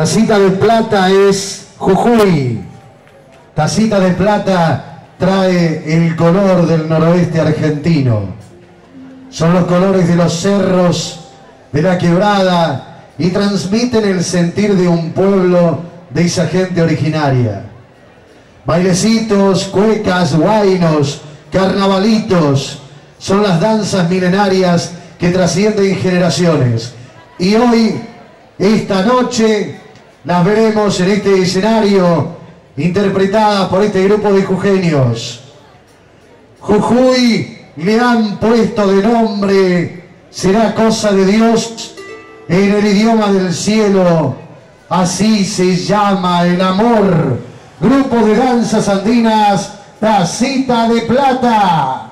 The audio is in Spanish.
Tacita de plata es Jujuy. Tacita de plata trae el color del noroeste argentino. Son los colores de los cerros, de la quebrada y transmiten el sentir de un pueblo de esa gente originaria. Bailecitos, cuecas, guainos, carnavalitos, son las danzas milenarias que trascienden generaciones. Y hoy, esta noche, las veremos en este escenario interpretadas por este grupo de jujeños. Jujuy le han puesto de nombre, será cosa de Dios, en el idioma del cielo, así se llama el amor. Grupo de danzas andinas, Tacita de Plata.